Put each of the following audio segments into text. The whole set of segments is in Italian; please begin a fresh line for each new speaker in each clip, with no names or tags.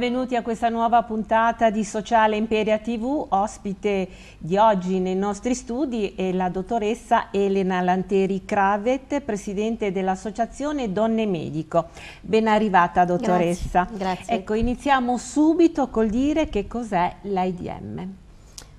Benvenuti a questa nuova puntata di Sociale Imperia TV. Ospite di oggi nei nostri studi è la dottoressa Elena Lanteri Cravet, presidente dell'Associazione Donne Medico. Ben arrivata dottoressa.
Grazie. Grazie.
Ecco, iniziamo subito col dire che cos'è l'IDM.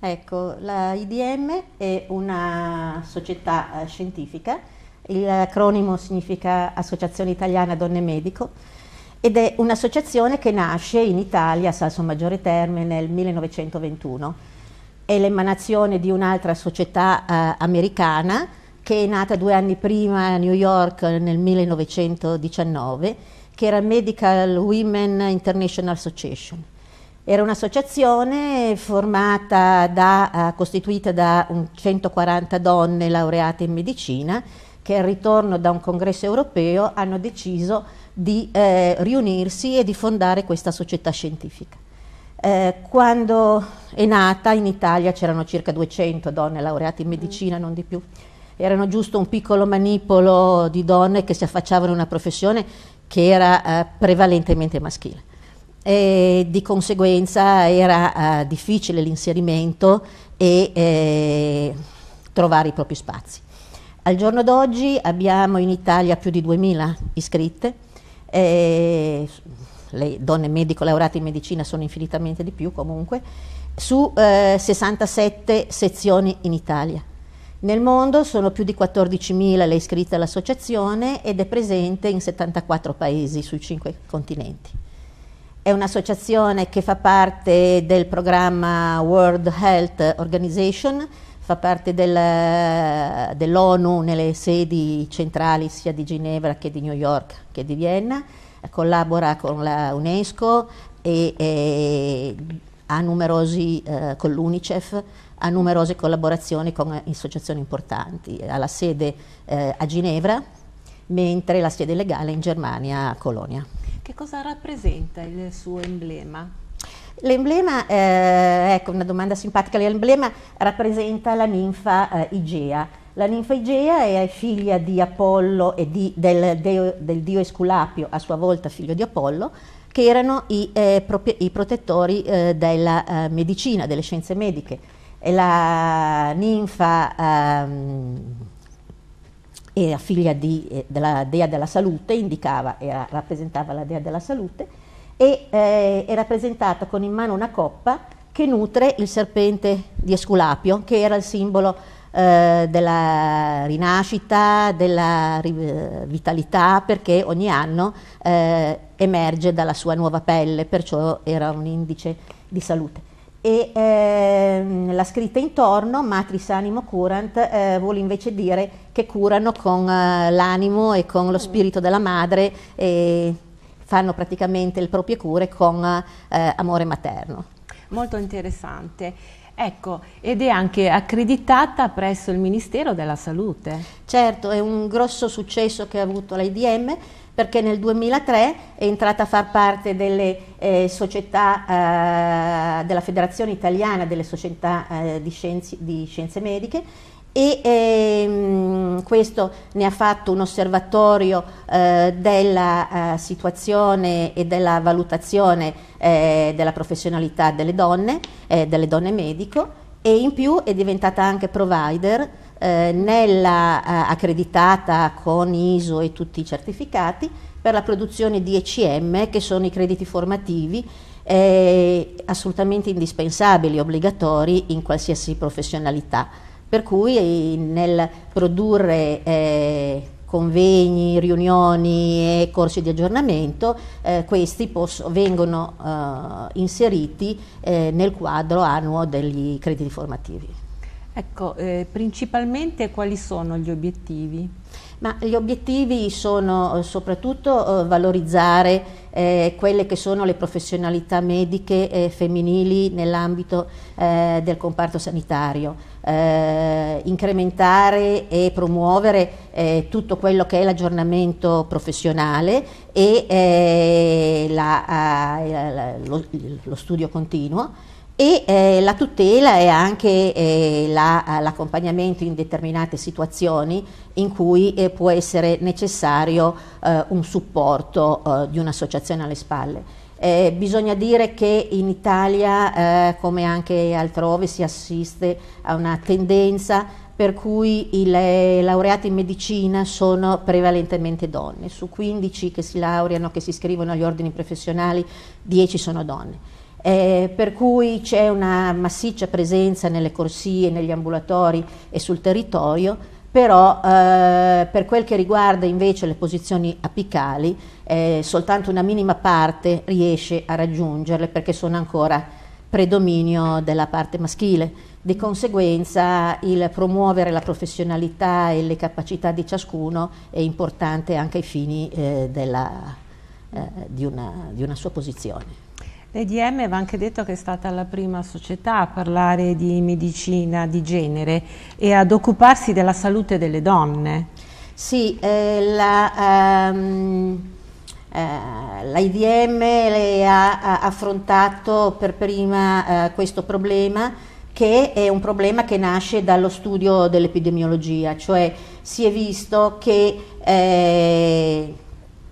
Ecco, l'IDM è una società eh, scientifica, l'acronimo significa Associazione Italiana Donne Medico ed è un'associazione che nasce in Italia a Salso Maggiore Terme nel 1921. È l'emanazione di un'altra società eh, americana che è nata due anni prima a New York nel 1919, che era Medical Women International Association. Era un'associazione formata da, eh, costituita da 140 donne laureate in medicina che al ritorno da un congresso europeo hanno deciso di eh, riunirsi e di fondare questa società scientifica. Eh, quando è nata in Italia c'erano circa 200 donne laureate in medicina, non di più. Erano giusto un piccolo manipolo di donne che si affacciavano a una professione che era eh, prevalentemente maschile. E di conseguenza era eh, difficile l'inserimento e eh, trovare i propri spazi. Al giorno d'oggi abbiamo in Italia più di 2000 iscritte, eh, le donne medico laureate in medicina sono infinitamente di più comunque, su eh, 67 sezioni in Italia. Nel mondo sono più di 14.000 le iscritte all'associazione ed è presente in 74 paesi sui 5 continenti. È un'associazione che fa parte del programma World Health Organization, fa parte del, dell'ONU nelle sedi centrali sia di Ginevra che di New York che di Vienna, collabora con la UNESCO e, e ha numerosi, eh, con l'UNICEF, ha numerose collaborazioni con associazioni importanti, ha la sede eh, a Ginevra, mentre la sede legale in Germania a Colonia.
Che cosa rappresenta il suo emblema?
L'emblema, eh, ecco una domanda simpatica, l'emblema rappresenta la ninfa eh, Igea. La ninfa Igea è figlia di Apollo e di, del, deo, del, dio Esculapio, a sua volta figlio di Apollo, che erano i, eh, i protettori eh, della eh, medicina, delle scienze mediche. E la ninfa ehm, era figlia di, eh, della dea della salute, indicava, era, rappresentava la dea della salute, e eh, è rappresentata con in mano una coppa che nutre il serpente di Esculapio, che era il simbolo eh, della rinascita, della vitalità, perché ogni anno eh, emerge dalla sua nuova pelle, perciò era un indice di salute. E ehm, la scritta intorno, matris animo curant, eh, vuole invece dire che curano con eh, l'animo e con lo spirito della madre fanno praticamente le proprie cure con eh, amore materno.
Molto interessante. Ecco, ed è anche accreditata presso il Ministero della Salute.
Certo, è un grosso successo che ha avuto l'IDM perché nel 2003 è entrata a far parte delle eh, società eh, della Federazione Italiana delle Società eh, di, Scienzi, di Scienze Mediche e ehm, questo ne ha fatto un osservatorio eh, della eh, situazione e della valutazione eh, della professionalità delle donne, eh, delle donne medico. E in più è diventata anche provider eh, nella eh, accreditata con ISO e tutti i certificati per la produzione di ECM che sono i crediti formativi assolutamente indispensabili, obbligatori in qualsiasi professionalità per cui nel produrre eh, convegni, riunioni e corsi di aggiornamento, eh, questi vengono eh, inseriti eh, nel quadro annuo degli crediti formativi.
Ecco, eh, principalmente quali sono gli obiettivi?
Ma gli obiettivi sono eh, soprattutto valorizzare eh, quelle che sono le professionalità mediche eh, femminili nell'ambito eh, del comparto sanitario, eh, incrementare e promuovere tutto quello che è l'aggiornamento professionale e la, lo, lo studio continuo e eh, la tutela è anche eh, la, l'accompagnamento in determinate situazioni in cui eh, può essere necessario eh, un supporto eh, di un'associazione alle spalle. Eh, bisogna dire che in Italia, eh, come anche altrove, si assiste a una tendenza per cui i laureati in medicina sono prevalentemente donne. Su 15 che si laureano, che si iscrivono agli ordini professionali, 10 sono donne. Eh, per cui c'è una massiccia presenza nelle corsie, negli ambulatori e sul territorio, però eh, per quel che riguarda invece le posizioni apicali, eh, soltanto una minima parte riesce a raggiungerle perché sono ancora predominio della parte maschile. Di conseguenza il promuovere la professionalità e le capacità di ciascuno è importante anche ai fini eh, della, eh, di, una, di una sua posizione.
L'EDM va anche detto che è stata la prima società a parlare di medicina di genere e ad occuparsi della salute delle donne.
Sì, eh, la, um, eh, l'IDM ha, ha, affrontato per prima eh, questo problema che è un problema che nasce dallo studio dell'epidemiologia, cioè si è visto che eh,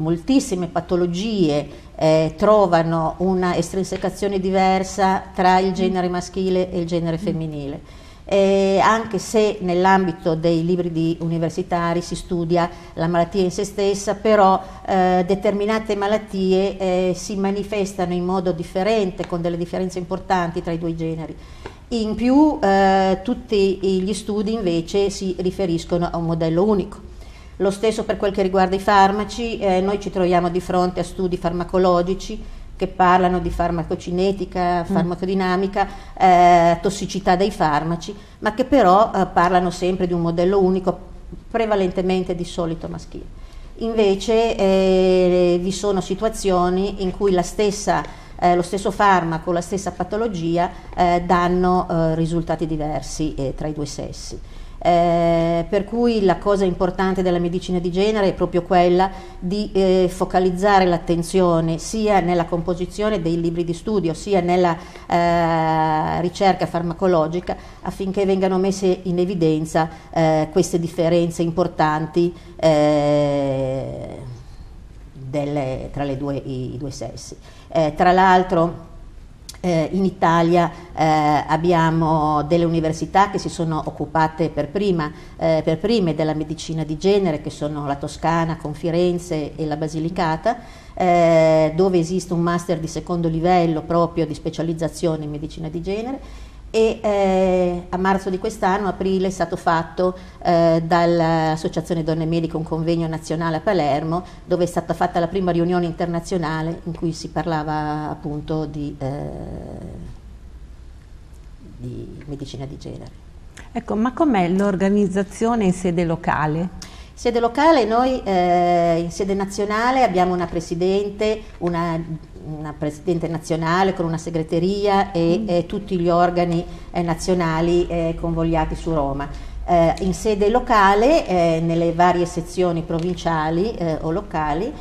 moltissime patologie eh, trovano una estrinsecazione diversa tra il genere maschile e il genere femminile. Eh, anche se nell'ambito dei libri di universitari si studia la malattia in se stessa, però eh, determinate malattie eh, si manifestano in modo differente, con delle differenze importanti tra i due generi. In più eh, tutti gli studi invece si riferiscono a un modello unico. Lo stesso per quel che riguarda i farmaci, eh, noi ci troviamo di fronte a studi farmacologici che parlano di farmacocinetica, mm. farmacodinamica, eh, tossicità dei farmaci, ma che però eh, parlano sempre di un modello unico, prevalentemente di solito maschile. Invece eh, vi sono situazioni in cui stessa eh, lo stesso farmaco, la stessa patologia eh, danno eh, risultati diversi tra i due sessi. Eh, per cui la cosa importante della medicina di genere è proprio quella di eh, focalizzare l'attenzione sia nella composizione dei libri di studio sia nella eh, ricerca farmacologica affinché vengano messe in evidenza eh, queste differenze importanti eh, delle, tra due, i, i, due sessi. Tra l'altro eh, in Italia eh, abbiamo delle università che si sono occupate per, prima, eh, per, prime della medicina di genere, che sono la Toscana, con Firenze e la Basilicata, eh, dove esiste un master di secondo livello proprio di specializzazione in medicina di genere e eh, a marzo di quest'anno, aprile, è stato fatto eh, dall'Associazione Donne Mediche un convegno nazionale a Palermo dove è stata fatta la prima riunione internazionale in cui si parlava appunto di, eh, di medicina di genere.
Ecco, ma com'è l'organizzazione in sede locale?
Sede locale, noi eh, in sede nazionale abbiamo una presidente, una, una, presidente nazionale con una segreteria e, mm. e tutti gli organi eh, nazionali eh, convogliati su Roma. Eh, in sede locale, eh, nelle varie sezioni provinciali eh, o locali,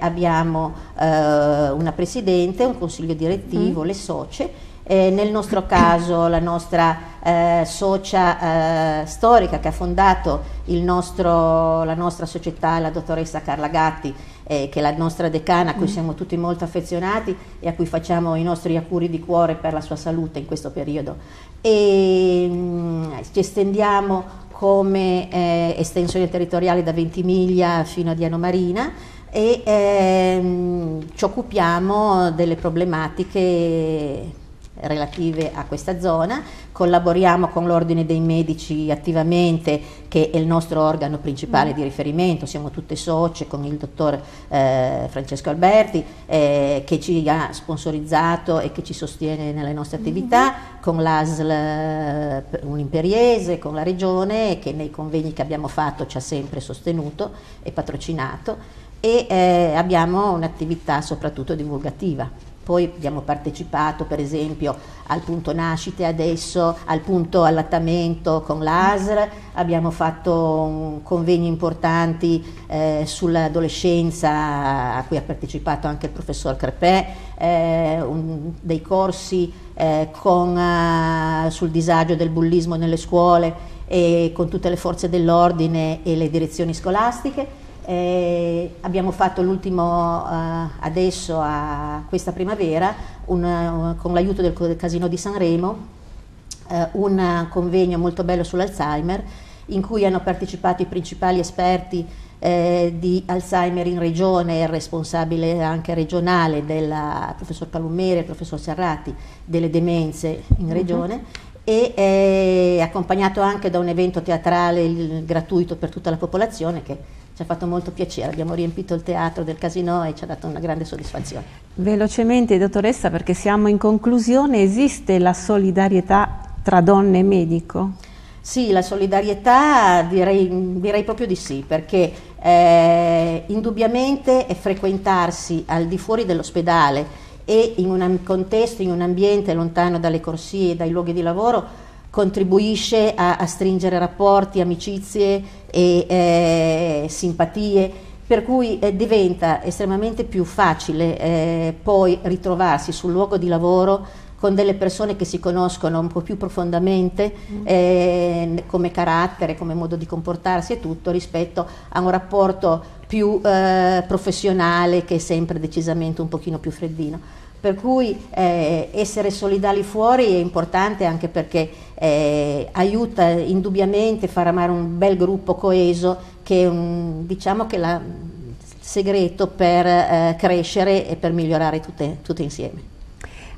abbiamo una presidente, un consiglio direttivo, mm. le socie eh, nel nostro caso la nostra eh, socia eh, storica che ha fondato nostro, la nostra società, la dottoressa Carla Gatti, eh, che è la nostra decana a cui mm. siamo tutti molto affezionati e a cui facciamo i nostri auguri di cuore per la sua salute in questo periodo. E mh, mm, ci estendiamo come eh, estensione territoriale da Ventimiglia fino a Diano Marina e ehm, ci occupiamo delle problematiche relative a questa zona, collaboriamo con l'Ordine dei Medici attivamente che è il nostro organo principale mm. di riferimento, siamo tutte socie con il dottor eh, Francesco Alberti eh, che ci ha sponsorizzato e che ci sostiene nelle nostre attività, mm-hmm. con l'ASL eh, Unimperiese, con la Regione che nei convegni che abbiamo fatto ci ha sempre sostenuto e patrocinato e eh, abbiamo un'attività soprattutto divulgativa. Poi abbiamo partecipato per esempio al punto nascite adesso, al punto allattamento con l'ASR, abbiamo fatto convegni importanti eh, sull'adolescenza a cui ha partecipato anche il professor Crepè, eh, un, dei corsi eh, con, uh, sul disagio del bullismo nelle scuole e con tutte le forze dell'ordine e le direzioni scolastiche Eh, abbiamo fatto l'ultimo eh, adesso a questa primavera un, con l'aiuto del, del, Casino di Sanremo eh, un convegno molto bello sull'Alzheimer in cui hanno partecipato i principali esperti eh, di Alzheimer in regione, il responsabile anche regionale del professor Palumere, il professor Serrati, delle demenze in mhm. regione. Uh-huh e è accompagnato anche da un evento teatrale gratuito per tutta la popolazione che ci ha fatto molto piacere, abbiamo riempito il teatro del casino e ci ha dato una grande soddisfazione.
Velocemente, dottoressa, perché siamo in conclusione, esiste la solidarietà tra donne e medico?
Sì, la solidarietà direi, direi proprio di sì, perché eh, indubbiamente è frequentarsi al di fuori dell'ospedale e in un contesto, in un ambiente lontano dalle corsie e dai luoghi di lavoro contribuisce a, a stringere rapporti, amicizie e eh, simpatie, per cui eh, diventa estremamente più facile eh, poi ritrovarsi sul luogo di lavoro con delle persone che si conoscono un po' più profondamente mm. eh, come carattere, come modo di comportarsi e tutto rispetto a un rapporto più eh, professionale che è sempre decisamente un pochino più freddino. Per cui eh, essere solidali fuori è importante anche perché eh, aiuta indubbiamente a far amare un bel gruppo coeso che è un, diciamo che la, il segreto per eh, crescere e per migliorare tutte, tutte insieme.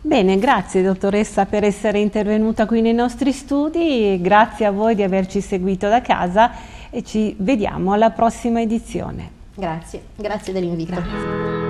Bene, grazie dottoressa per essere intervenuta qui nei nostri studi, grazie a voi di averci seguito da casa e ci vediamo alla prossima edizione.
Grazie, grazie dell'invito.